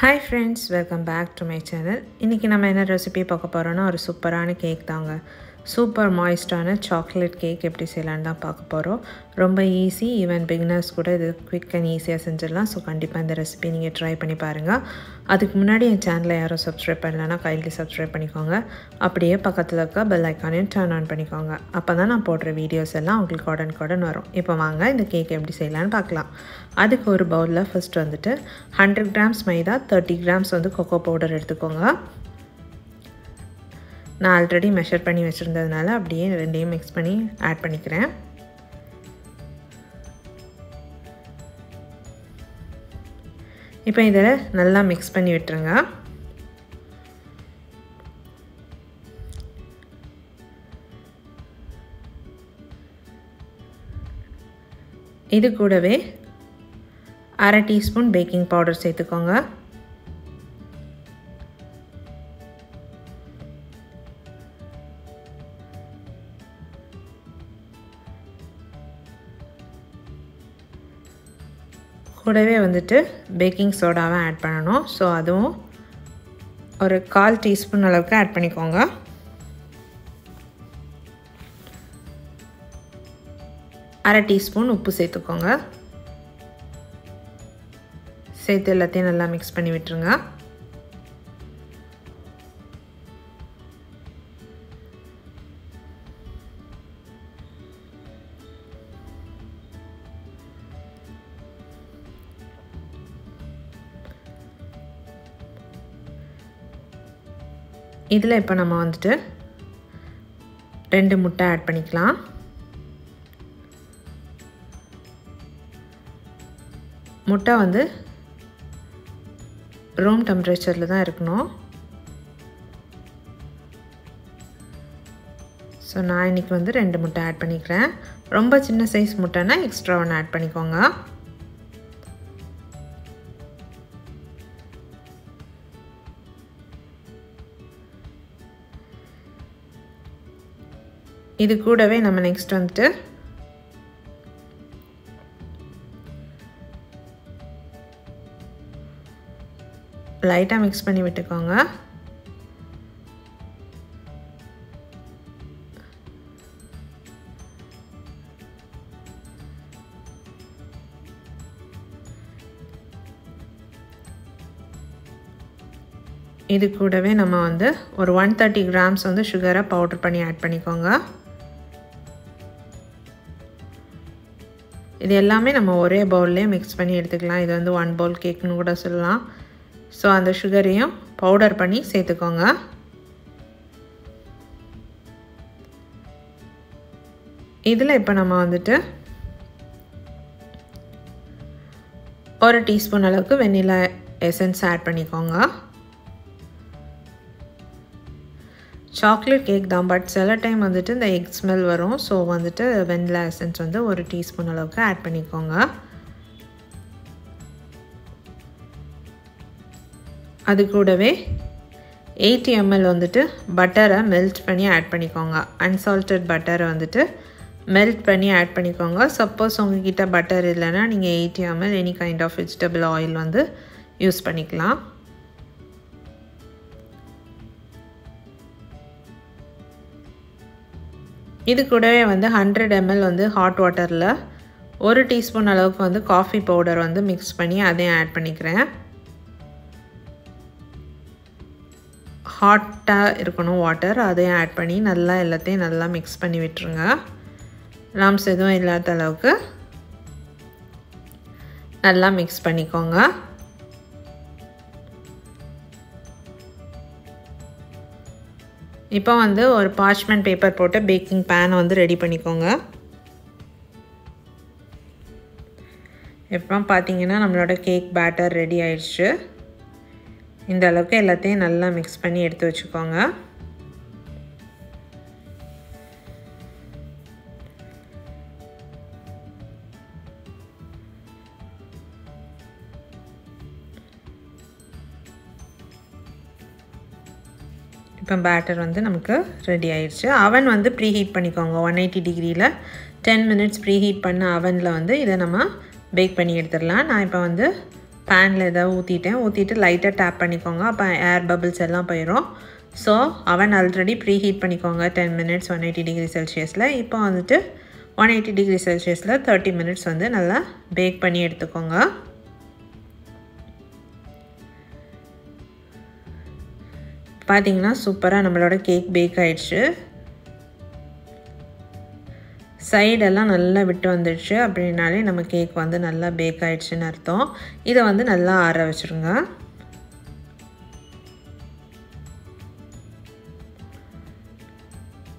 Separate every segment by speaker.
Speaker 1: Hi friends welcome back to my channel இன்றைக்கி நம்ம என்ன ரெசிபி பார்க்க போகிறோன்னா ஒரு சூப்பரான கேக் தாங்க. சூப்பர் மாய்ஸ்டான சாக்லேட் கேக் எப்படி செய்யலான்னு தான் பார்க்க போகிறோம் ரொம்ப ஈஸி. ஈவன் பிகினர்ஸ் கூட இது குவிக் அண்ட் ஈஸியாக செஞ்சிடலாம். ஸோ கண்டிப்பாக இந்த ரெசிபி நீங்கள் ட்ரை பண்ணி பாருங்கள் அதுக்கு முன்னாடி என் சேனலை யாரும் சப்ஸ்கிரைப் பண்ணலன்னா கைண்ட்லி சப்ஸ்கிரைப் பண்ணிக்கோங்க. அப்படியே பக்கத்தில் இருக்க பெல் ஐக்கானையும் டர்ன் ஆன் பண்ணிக்கோங்க. அப்போ தான் நான் போடுற வீடியோஸ் எல்லாம் உங்களுக்கு உடன் உடன் வரும். இப்போ வாங்க இந்த கேக் எப்படி செய்யலான்னு பார்க்கலாம். அதுக்கு ஒரு பவுலில் ஃபஸ்ட் வந்துட்டு hundred grams maida thirty grams வந்து கொக்கோ பவுடர் எடுத்துக்கோங்க. நான் ஆல்ரெடி மெஷர் பண்ணி வச்சுருந்ததுனால அப்படியே ரெண்டையும் மிக்ஸ் பண்ணி ஆட் பண்ணிக்கிறேன். இப்போ இதில் நல்லா மிக்ஸ் பண்ணி விட்டுருங்க. இது கூடவே அரை டீஸ்பூன் பேக்கிங் பவுடர் சேர்த்துக்கோங்க. கூடவே வந்துட்டு பேக்கிங் சோடாவை ஆட் பண்ணணும். ஸோ அதுவும் ஒரு கால் டீஸ்பூன் அளவுக்கு ஆட் பண்ணிக்கோங்க. அரை டீஸ்பூன் உப்பு சேர்த்துக்கோங்க. சேர்த்து எல்லாத்தையும் நல்லா மிக்ஸ் பண்ணி விட்டுருங்க. இதில் இப்போ நம்ம வந்துட்டு ரெண்டு முட்டை ஆட் பண்ணிக்கலாம். முட்டை வந்து ரூம் டெம்பரேச்சரில் தான் இருக்கணும். ஸோ நான் இன்றைக்கி வந்து ரெண்டு முட்டை ஆட் பண்ணிக்கிறேன். ரொம்ப சின்ன சைஸ் முட்டைனா எக்ஸ்ட்ரா ஒன்று ஆட் பண்ணிக்கோங்க. இது கூடவே நம்ம நெக்ஸ்ட் வந்துட்டு லைட்டாக மிக்ஸ் பண்ணி விட்டுக்கோங்க. இது கூடவே நம்ம வந்து ஒரு ஒன் தேர்ட்டி கிராம்ஸ் வந்து சுகரை பவுட்ரு பண்ணி ஆட் பண்ணிக்கோங்க. இது எல்லாமே நம்ம ஒரே பவுல்லே மிக்ஸ் பண்ணி எடுத்துக்கலாம். இது வந்து ஒன் பவுல் கேக்னு கூட சொல்லலாம். ஸோ அந்த சுகரையும் பவுடர் பண்ணி சேர்த்துக்கோங்க. இதில் இப்போ நம்ம வந்துட்டு ஒரு டீஸ்பூன் அளவுக்கு வெண்ணிலா எசன்ஸ் ஆட் பண்ணிக்கோங்க. சாக்லேட் கேக் தான் பட் சில டைம் வந்துட்டு இந்த எக் ஸ்மெல் வரும். ஸோ வந்துட்டு வெண்ணிலா எசன்ஸ் வந்து ஒரு டீஸ்பூன் அளவுக்கு ஆட் பண்ணிக்கோங்க. அது கூடவே எயிட்டி எம்எல் வந்துட்டு பட்டரை மெல்ட் பண்ணி ஆட் பண்ணிக்கோங்க. அன்சால்டட் பட்டரை வந்துட்டு மெல்ட் பண்ணி ஆட் பண்ணிக்கோங்க. சப்போஸ் உங்ககிட்ட பட்டர் இல்லைன்னா நீங்கள் eighty ml any kind of vegetable oil வந்து யூஸ் பண்ணிக்கலாம். இது கூடவே வந்து ஹண்ட்ரட் எம்எல் வந்து ஹாட் வாட்டரில் ஒரு டீஸ்பூன் அளவுக்கு வந்து காஃபி பவுடர் வந்து மிக்ஸ் பண்ணி அதையும் ஆட் பண்ணிக்கிறேன். ஹாட்டாக இருக்கணும் வாட்டர் அதையும் ஆட் பண்ணி நல்லா எல்லாத்தையும் நல்லா மிக்ஸ் பண்ணி விட்டுருங்க. லாம்ஸ் எதுவும் இல்லாத அளவுக்கு நல்லா மிக்ஸ் பண்ணிக்கோங்க. இப்போ வந்து ஒரு பார்ச்மெண்ட் பேப்பர் போட்டு பேக்கிங் பேனை வந்து ரெடி பண்ணிக்கோங்க. இப்போ பார்த்தீங்கன்னா நம்மளோட கேக் பேட்டர் ரெடி ஆயிடுச்சு. இந்த அளவுக்கு எல்லாத்தையும் நல்லா மிக்ஸ் பண்ணி எடுத்து வச்சுக்கோங்க. இப்போ பேட்டர் வந்து நமக்கு ரெடி ஆயிடுச்சு. அவன் வந்து ப்ரீ ஹீட் பண்ணிக்கோங்க. ஒன் எயிட்டி டிகிரியில் டென் மினிட்ஸ் ப்ரீ ஹீட் பண்ண அவனில் வந்து இதை நம்ம பேக் பண்ணி எடுத்துடலாம். நான் இப்போ வந்து பேனில் எதாவது ஊற்றிட்டேன் ஊற்றிட்டு லைட்டாக டேப் பண்ணிக்கோங்க. அப்போ ஏர் பபிள்ஸ் எல்லாம் போயிடும் so oven already preheat பண்ணிக்கோங்க ten minutes one eighty degree செல்சியஸில் இப்போ வந்துட்டு ஒன் எயிட்டி டிகிரி செல்சியஸில் தேர்ட்டி மினிட்ஸ் வந்து நல்லா பேக் பண்ணி எடுத்துக்கோங்க. பார்த்தீங்கன்னா சூப்பராக நம்மளோட கேக் பேக் ஆயிடுச்சு. சைடெல்லாம் நல்லா விட்டு வந்துடுச்சு. அப்படின்னாலே நம்ம கேக் வந்து நல்லா பேக் ஆயிடுச்சுன்னு அர்த்தம். இதை வந்து நல்லா ஆற வச்சுருங்க.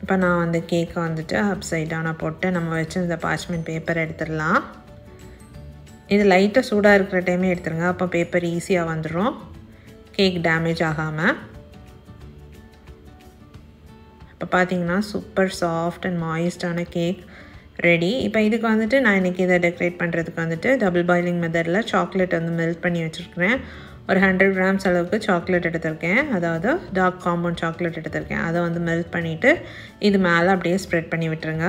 Speaker 1: இப்போ நான் வந்து கேக்கை வந்துட்டு அப் சைடான போட்டு நம்ம வச்சுருந்த பார்ச்மெண்ட் பேப்பர் எடுத்துடலாம். இது லைட்டாக சூடாக இருக்கிற டைமே எடுத்துருங்க. அப்போ பேப்பர் ஈஸியாக வந்துடும் கேக் டேமேஜ் ஆகாமல் இப்போ பார்த்தீங்கன்னா சூப்பர் சாஃப்ட் அண்ட் மாயிஸ்டான கேக் ரெடி இப்போ இதுக்கு வந்துட்டு நான் இன்றைக்கி இதை டெக்கரேட் பண்ணுறதுக்கு வந்துட்டு டபுள் பாயிலிங் மெத்தடில் சாக்லேட் வந்து மெல்ட் பண்ணி வச்சுருக்கிறேன். ஒரு ஹண்ட்ரட் கிராம்ஸ் அளவுக்கு சாக்லேட் எடுத்திருக்கேன். அதாவது டார்க் காம்பவுண்ட் சாக்லேட் எடுத்திருக்கேன். அதை வந்து மெல்ட் பண்ணிவிட்டு இது மேலே அப்படியே ஸ்ப்ரெட் பண்ணி விட்டுருங்க.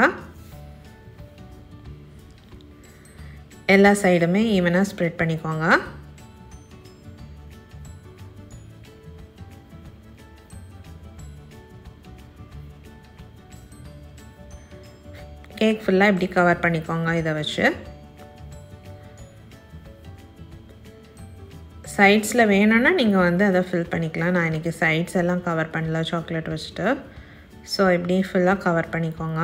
Speaker 1: எல்லா சைடுமே ஈவனாக ஸ்ப்ரெட் பண்ணிக்கோங்க. கேக் ஃபுல்லாக இப்படி கவர் பண்ணிக்கோங்க இதை வச்சு. சைட்ஸில் வேணும்னா நீங்கள் வந்து அதை ஃபில் பண்ணிக்கலாம். நான் இன்றைக்கி சைட்ஸ் எல்லாம் கவர் பண்ணல சாக்லேட் வச்சுட்டு. ஸோ இப்படி ஃபுல்லாக கவர் பண்ணிக்கோங்க.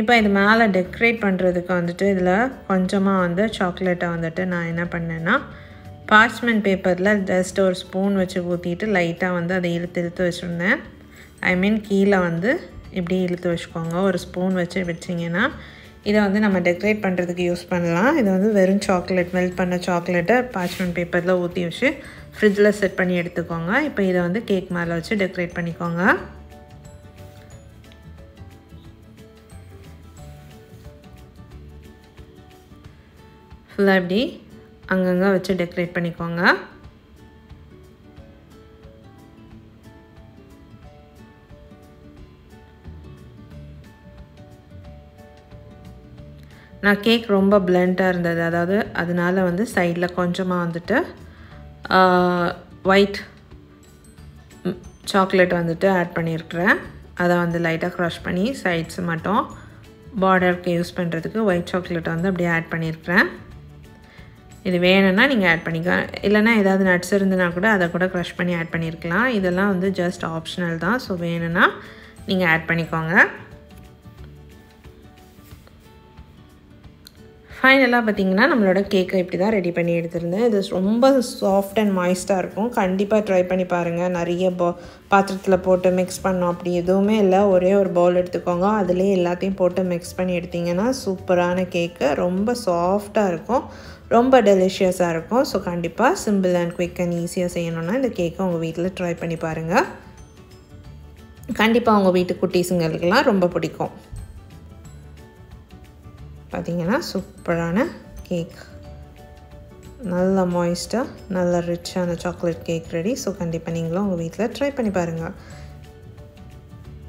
Speaker 1: இப்போ இது மேலே டெக்கரேட் பண்ணுறதுக்கு வந்துட்டு இதில் கொஞ்சமாக வந்து சாக்லேட்டை வந்துட்டு நான் என்ன பண்ணேன்னா பார்ச்மெண்ட் பேப்பரில் ஜஸ்ட் ஒரு ஸ்பூன் வச்சு ஊற்றிட்டு லைட்டாக வந்து அதை இழுத்து இழுத்து வச்சுருந்தேன். ஐ மீன் கீழே வந்து இப்படி இழுத்து வச்சுக்கோங்க. ஒரு ஸ்பூன் வச்சு வச்சிங்கன்னா இதை வந்து நம்ம டெக்கரேட் பண்ணுறதுக்கு யூஸ் பண்ணலாம். இது வந்து வெறும் சாக்லேட் மெல்ட் பண்ண சாக்லேட்டை பார்ச்மெண்ட் பேப்பரில் ஊற்றி வச்சு ஃப்ரிட்ஜில் செட் பண்ணி எடுத்துக்கோங்க. இப்போ இதை வந்து கேக் மேலே வச்சு டெக்கரேட் பண்ணிக்கோங்க. ஃபுல்லாக இப்படி அங்கங்கே வச்சு டெக்கரேட் பண்ணிக்கோங்க. நான் கேக் ரொம்ப பிளண்ட்டாக இருந்தது. அதாவது அதனால வந்து சைடில் கொஞ்சமாக வந்துட்டு ஒயிட் சாக்லேட் வந்துட்டு ஆட் பண்ணியிருக்கிறேன் அதை வந்து லைட்டாக க்ரஷ் பண்ணி சைட்ஸ் மட்டும் பார்டருக்கு யூஸ் பண்ணுறதுக்கு ஒயிட் சாக்லேட் வந்து அப்படியே ஆட் பண்ணியிருக்கிறேன் இது வேணும்னா நீங்கள் ஆட் பண்ணிக்கலாம் இல்லைனா ஏதாவது நட்ஸ் இருந்துன்னா கூட அதை கூட க்ரஷ் பண்ணி ஆட் பண்ணியிருக்கலாம் இதெல்லாம் வந்து ஜஸ்ட் ஆப்ஷனல் தான். ஸோ வேணும்னா நீங்கள் ஆட் பண்ணிக்கோங்க. ஃபைனலாக பார்த்தீங்கன்னா நம்மளோட கேக்கை இப்படி தான் ரெடி பண்ணி எடுத்திருந்தேன். இது ரொம்ப சாஃப்ட் அண்ட் மாய்ஸ்ட்டாக இருக்கும். கண்டிப்பாக ட்ரை பண்ணி பாருங்கள் நிறைய பா பாத்திரத்தில் போட்டு மிக்ஸ் பண்ணோம். அப்படி எதுவுமே இல்லை. ஒரே ஒரு பவுல் எடுத்துக்கோங்க. அதுலேயே எல்லாத்தையும் போட்டு மிக்ஸ் பண்ணி எடுத்திங்கன்னா சூப்பரான கேக்கு ரொம்ப சாஃப்டாக இருக்கும். ரொம்ப டெலிஷியஸாக இருக்கும். ஸோ கண்டிப்பாக சிம்பிள் அண்ட் குயிக் அண்ட் ஈஸியாக செய்யணுன்னா இந்த கேக்கை உங்கள் வீட்டில் ட்ரை பண்ணி பாருங்கள் கண்டிப்பாக உங்கள் வீட்டு குட்டீஸுங்களுக்கெல்லாம் ரொம்ப பிடிக்கும். பார்த்திங்கன்னா சூப்பரான கேக். நல்ல மாய்ஸ்டாக நல்ல ரிச்சான சாக்லேட் கேக் ரெடி ஸோ கண்டிப்பாக நீங்களும் உங்கள் வீட்டில் ட்ரை பண்ணி பாருங்கள்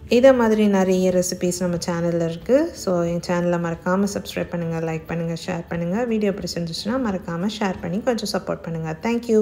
Speaker 1: இதே மாதிரி நிறைய ரெசிபீஸ் நம்ம சேனலில் இருக்குது ஸோ என் சேனலை மறக்காமல் சப்ஸ்கிரைப் பண்ணுங்கள் லைக் பண்ணுங்கள் ஷேர் பண்ணுங்கள் வீடியோ பிடிச்சிருந்துச்சுன்னா மறக்காமல் ஷேர் பண்ணி கொஞ்சம் சப்போர்ட் பண்ணுங்கள் தேங்க்யூ